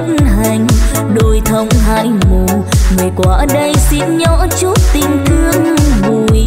bất hạnh đôi thông hai mù, người qua đây xin nhỏ chút tình thương bùi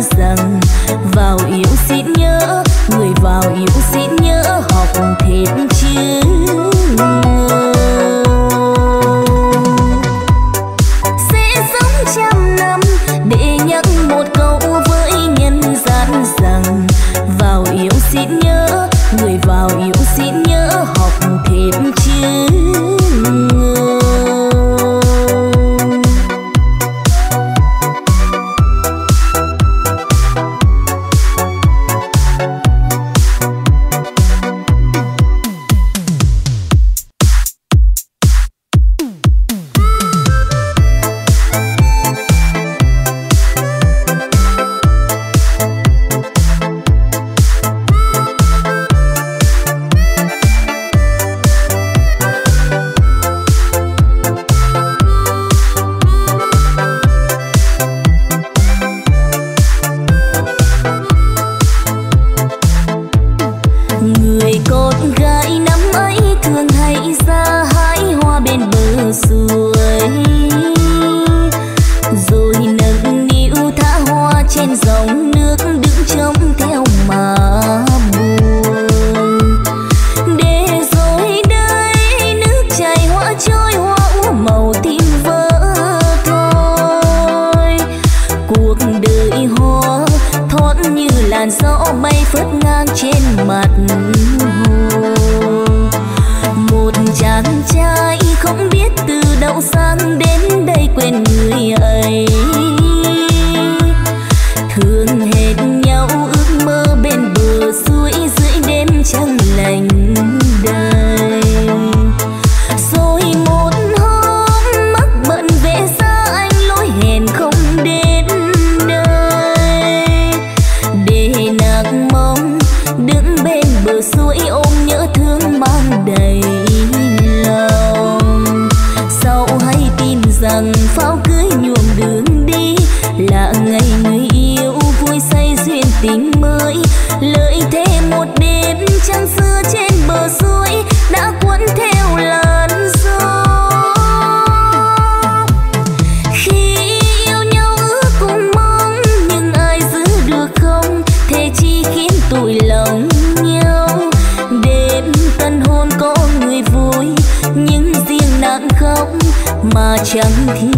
rằng 只要你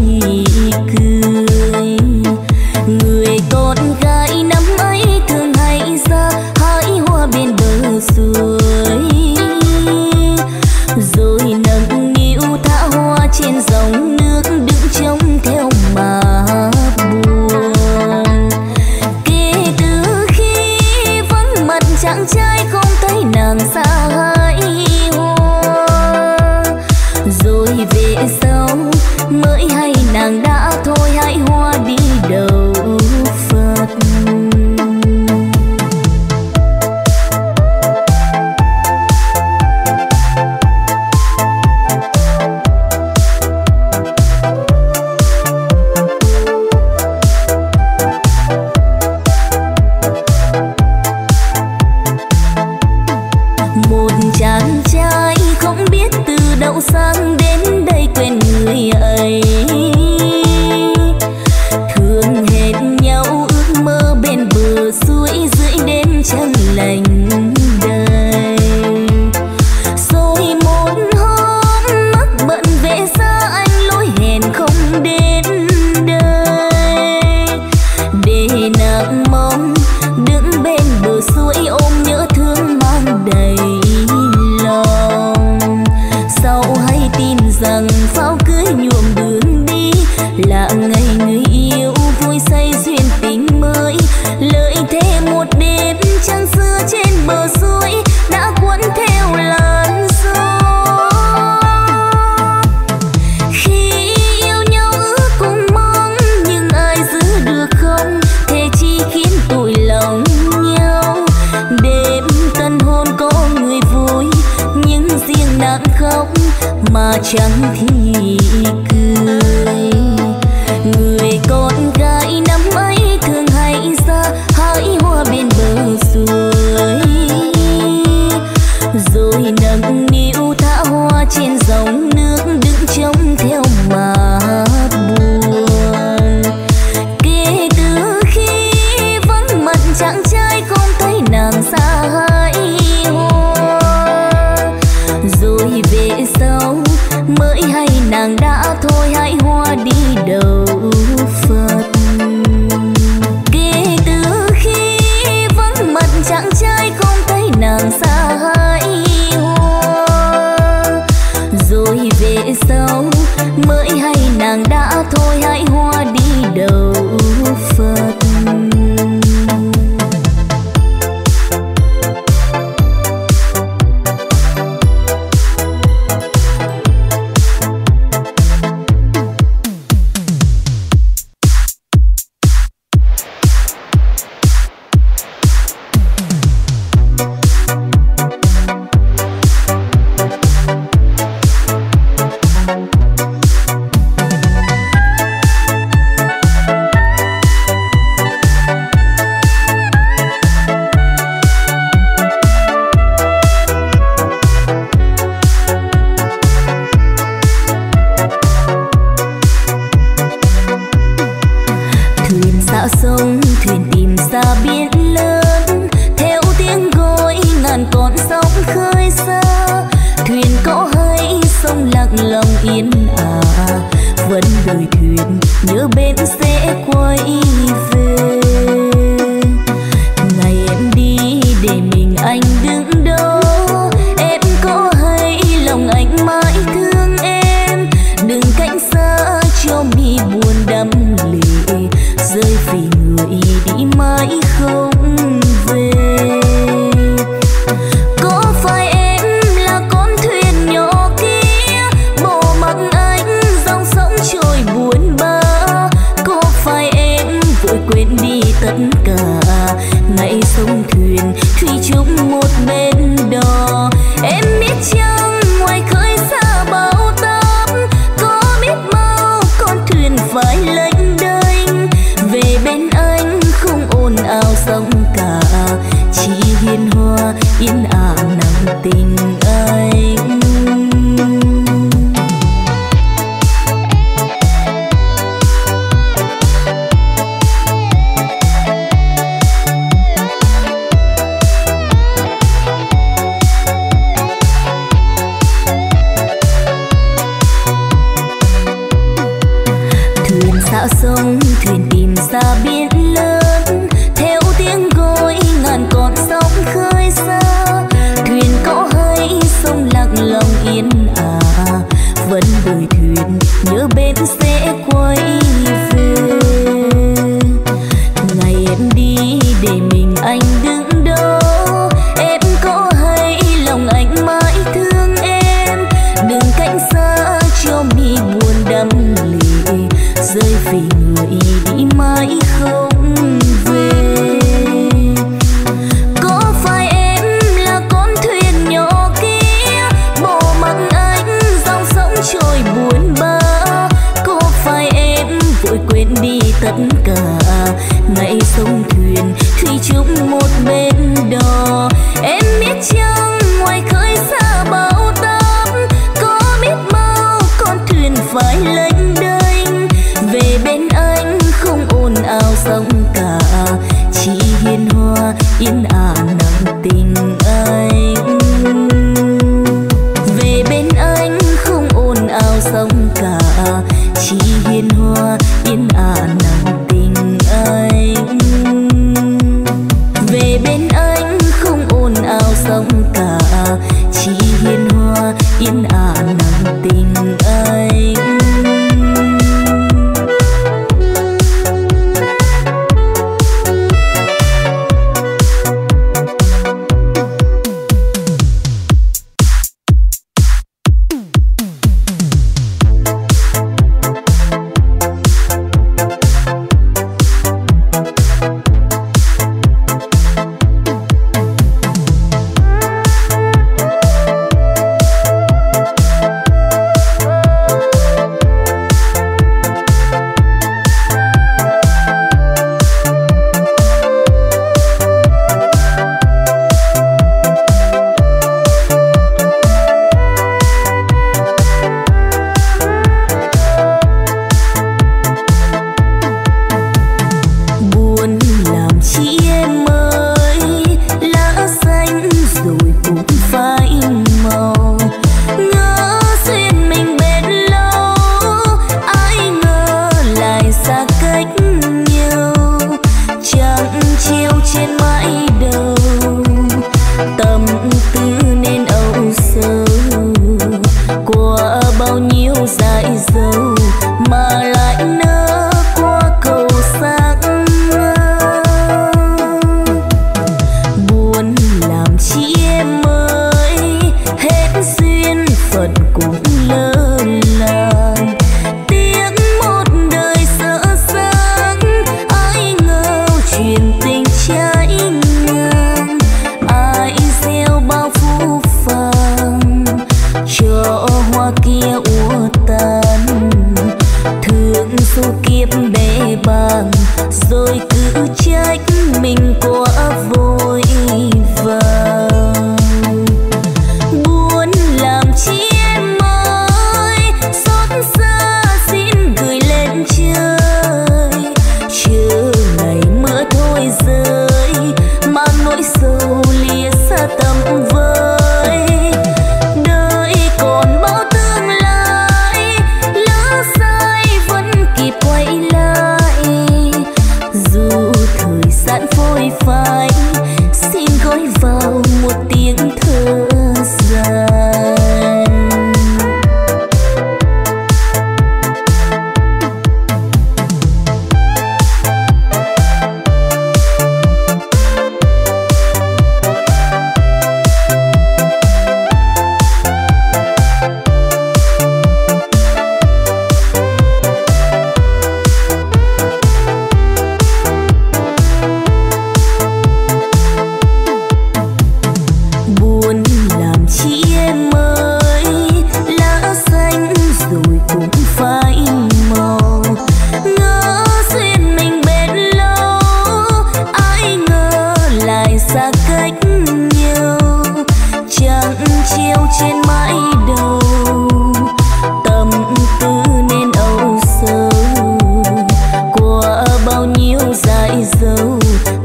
know.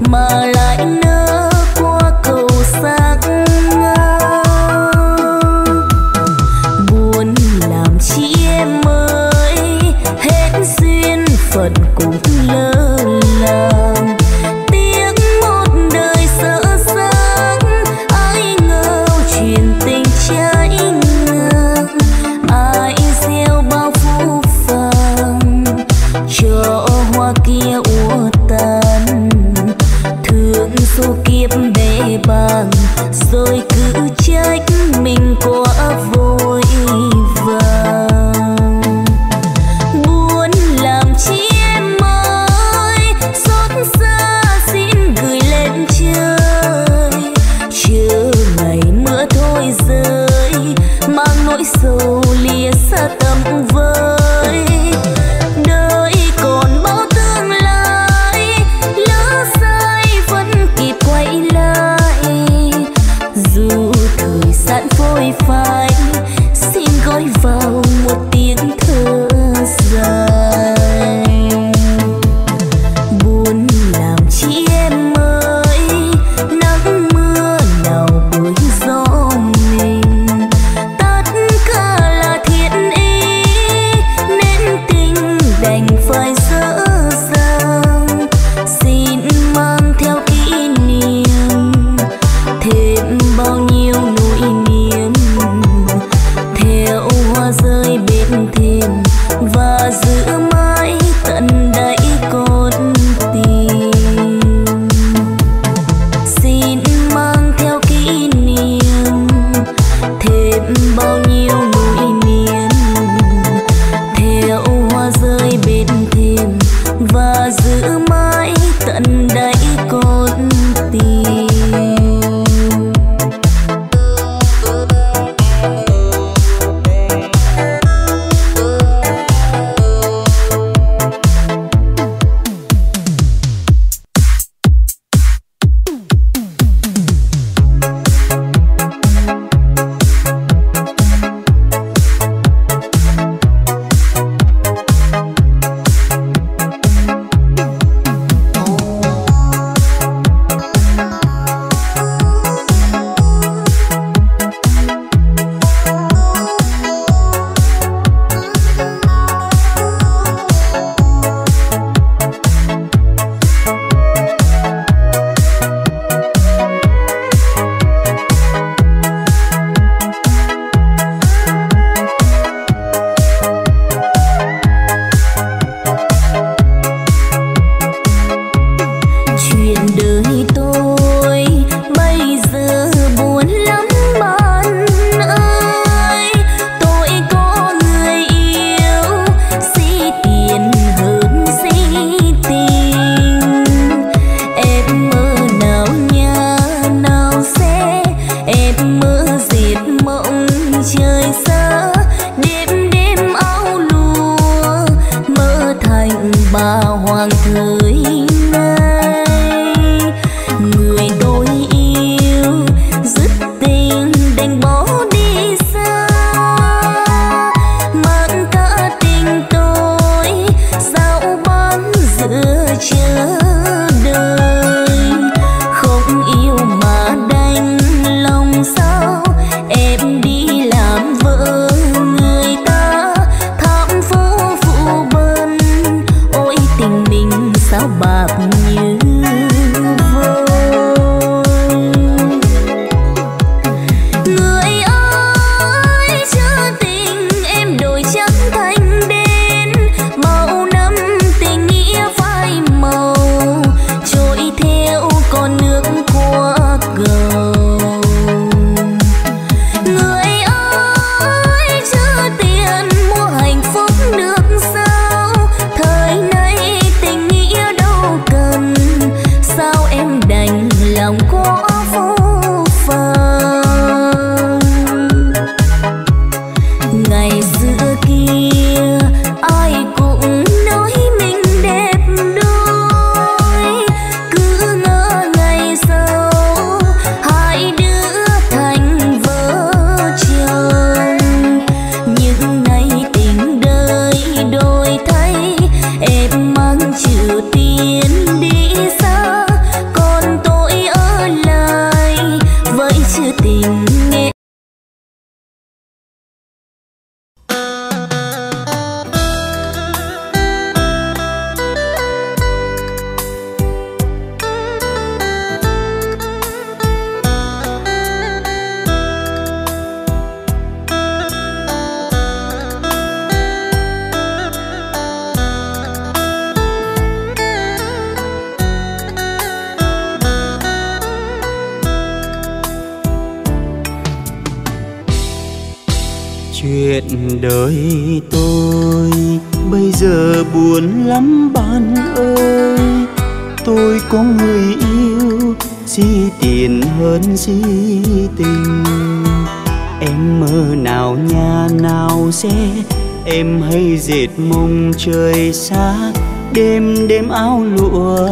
Xa, đêm đêm áo lụa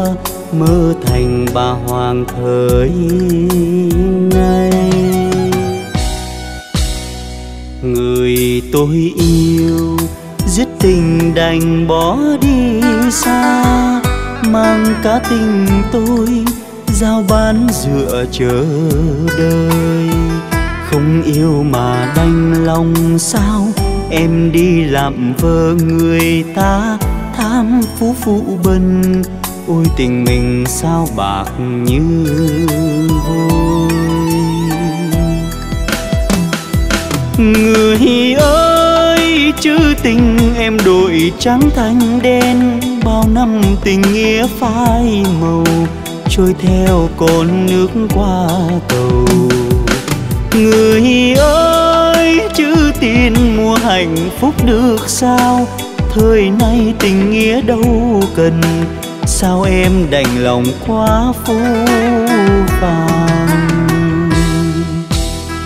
mơ thành bà hoàng thời nay. Người tôi yêu, dứt tình đành bỏ đi xa, mang cả tình tôi giao bán dựa chờ đời không yêu mà đành lòng sao, em đi làm vợ người ta tham phú phụ bần ôi tình mình sao bạc như vôi. Người ơi, chữ tình em đổi trắng thành đen. Bao năm tình nghĩa phai màu, trôi theo con nước qua cầu. Người ơi, chữ tin mua hạnh phúc được sao? Thời nay tình nghĩa đâu cần. Sao em đành lòng quá phũ phàng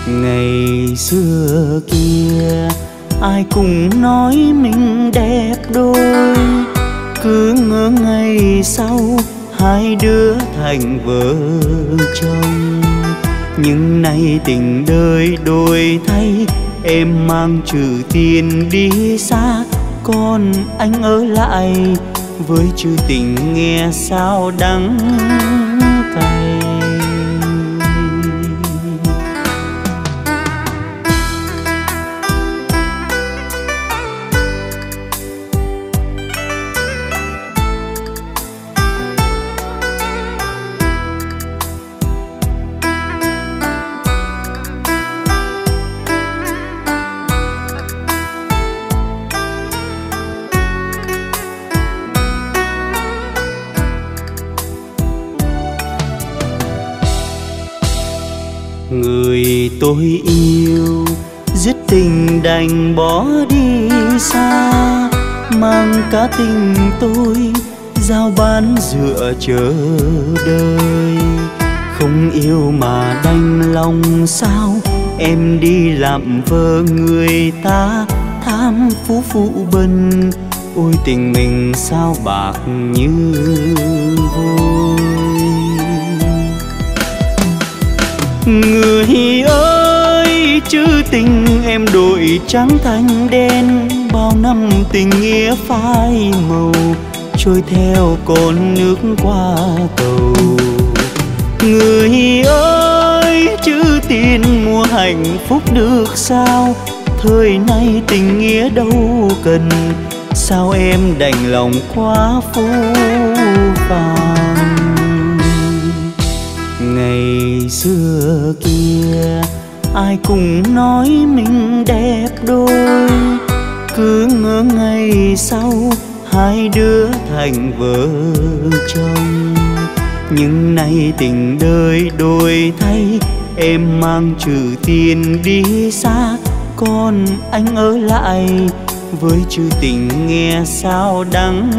ngày xưa kia, ai cũng nói mình đẹp đôi. Cứ ngỡ ngày sau, hai đứa thành vợ chồng. Nhưng nay tình đời đổi thay, em mang chữ tiền đi xa con anh ở lại với chữ tình nghe sao đắng. Tôi yêu dứt tình đành bỏ đi xa. Mang cả tình tôi giao bán dựa chờ đời không yêu mà đành lòng sao, em đi làm vợ người ta. Tham phú phụ bần, ôi tình mình sao bạc như vôi. Người ơi! Chữ tình em đổi trắng thành đen. Bao năm tình nghĩa phai màu, trôi theo con nước qua cầu. Người ơi, chữ tin mua hạnh phúc được sao? Thời nay tình nghĩa đâu cần, sao em đành lòng quá phú vàng ngày xưa kia ai cũng nói mình đẹp đôi. Cứ ngỡ ngày sau, hai đứa thành vợ chồng. Nhưng nay tình đời đổi thay, em mang chữ tiền đi xa. Còn anh ở lại, với chữ tình nghe sao đắng.